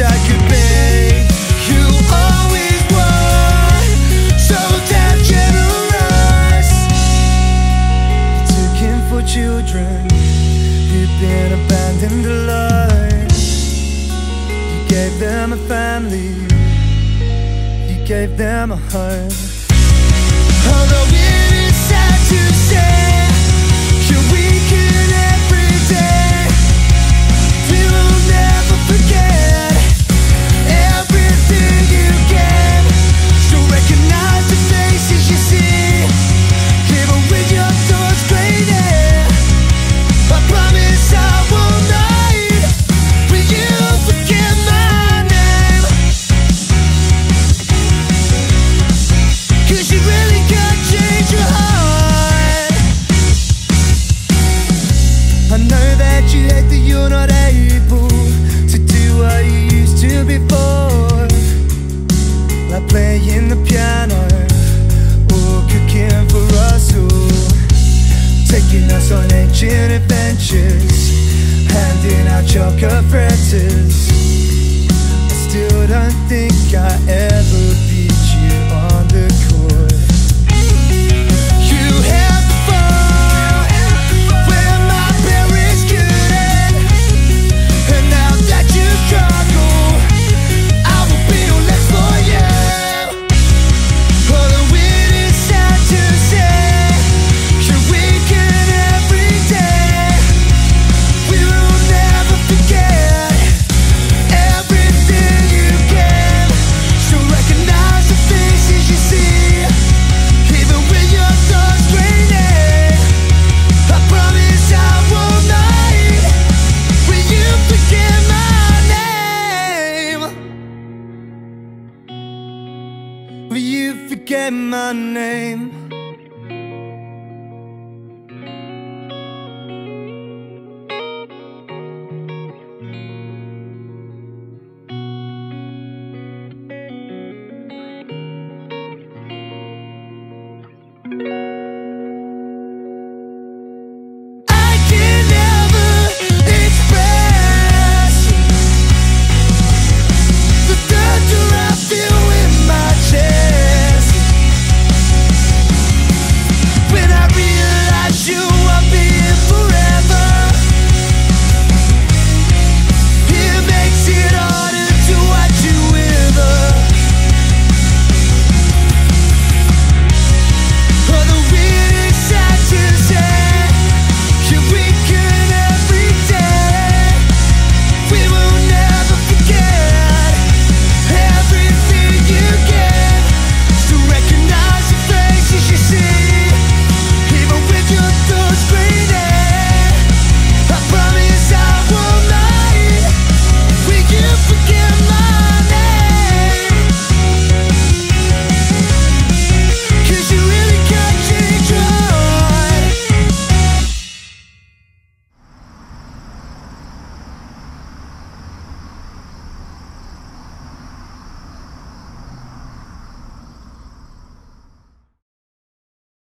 I could be. You always were So damn generous. You took children been abandoned You gave them a family You gave them a heart Although it is sad to say Imagine adventures Handing out your preferences I still don't think I ever my name.